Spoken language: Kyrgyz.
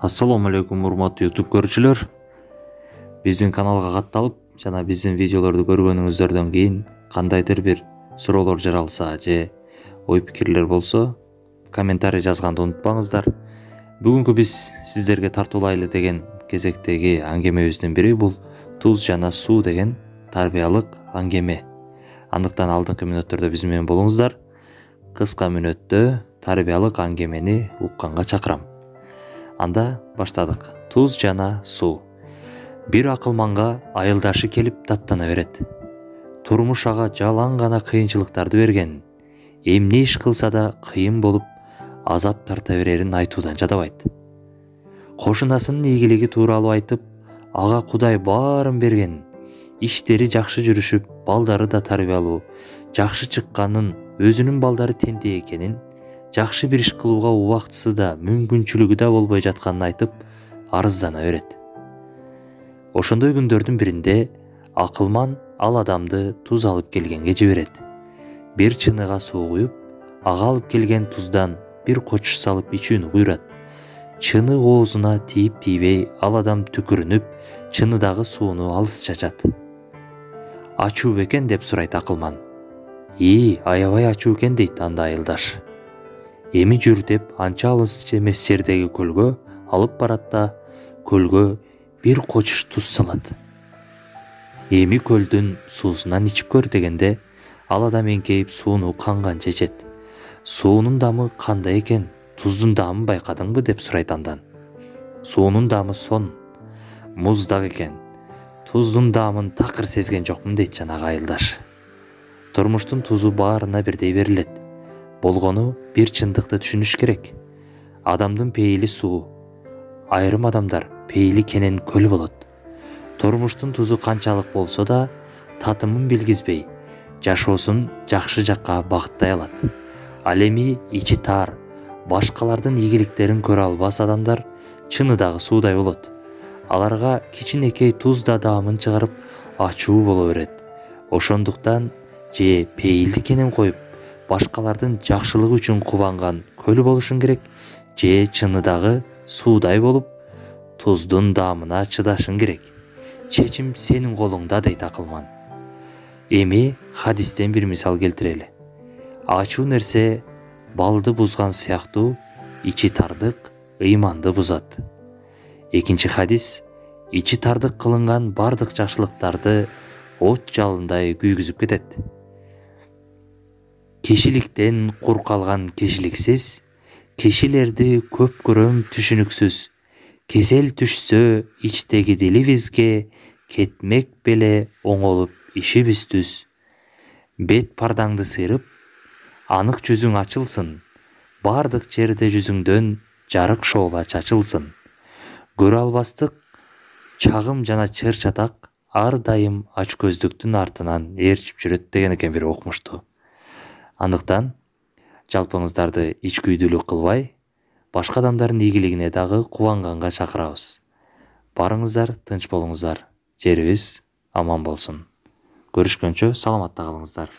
ассалому алейкум урматтуу ютуб көрүүчүлөр. Биздин каналга катталып жана биздин видеолорду көргөнүңүздөрдөн кийин кандайдыр бир суроолор жаралса же ой пикирлер болсо комментарий жазганды унутпаңыздар. Бүгүнкү биз сиздерге тартуулайлы деген кезектеги аңгемебиздин бири бул туз жана суу деген тарбиялык аңгеме. Андыктан алдыңкы мүнөттөрдө биз менен болуңуздар. Кыска мүнөттө тарбиялык аңгемени укканга чакырам. Анда баштадык. Туз жана суу. Бир акылманга айылдашы келип даттана берет. Турмуш ага жалаң гана кыйынчылыктарды берген. Эмне иш кылса да кыйын болуп азап тарта берерин айтуудан жадабайт. Кошунасынын ийгилиги тууралуу айтып ага кудай баарын берген. Иштери жакшы жүрүшүп балдары да тарбиялуу жакшы чыкканын өзүнүн балдары тентек экенин жакшы бир иш кылууга убактысы да мүмкүнчүлүгү да болбой жатканын айтып арыздана берет. Ошондой күндөрдүн биринде акылман ал адамды туз алып келгенге жиберет. Бир чыныга суу куюп ага алып келген туздан бир кочуш салып ичүүнү буйрат чыны оозуна тийип тийбей ал адам түкүрүнүп чыныдагы сууну алыс чачат. Ачуу бекен деп сурайт акылман. Ии аябай ачуу экен дейт анда айылдаш эми жүр деп анча алыс эмес жердеги көлгө алып барат да көлгө бир кочуш туз салат эми көлдүн суусунан ичип көр дегенде ал адам эңкейип сууну канганча ичет суунун даамы кандай экен? Туздун даамын байкадыңбы деп сурайт андан. Суунун даамы сонун муздак экен. Туздун даамын такыр сезген жокмун дейт жанагы айылдаш. Турмуштун тузу баарына бирдей берилет болгону бир чындыкты түшүнүш керек. Адамдын пейили суу. Айрым адамдар пейили кенен көл болот. Турмуштун тузу канчалык болсо да татымын билгизбей жашоосун жакшы жакка багыттай алат. Ал эми ичи таар башкалардын ийгиликтерин көрө албас адамдар чыныдагы суудай болот. Аларга кичинекей туз да даамын чыгарып ачуу боло берет. Ошондуктан же пейилди кенен коюп башкалардын жакшылыгы үчүн кубанган көл болушуң керек же чыныдагы суудай болуп туздун даамына чыдашың керек. Чечим сенин колуңда дейт акылман. Эми хадистен бир мисал келтирели. Ачуу нерсе балды бузган сыяктуу ичи тардык ыйманды бузат. Экинчи хадис ичи тардык кылынган бардык жакшылыктарды от жалындай күйгүзүп кетет кишиликтен кур калган кишиликсиз кишилерди көп көрөм түшүнүксүз кесел түшсө ичтеги дилибизге кетмек беле оңолуп ишибиз түз бет пардаңды сыйрып анык жүзүң ачылсын. Бардык жерде жүзүңдөн жарык шоола чачылсын көрө албастык чагым жана чыр чатак ар дайым ачкөздүктүн артынан ээрчип жүрөт деген экен бир окумушту андыктан жалпыңыздарды ичкүйдүүлүк кылбай башка адамдардын ийгилигине дагы кубанганга чакырабыз. Барыңыздар тынч болуңуздар. Жерибиз аман болсун. Көрүшкөнчө саламатта калыңыздар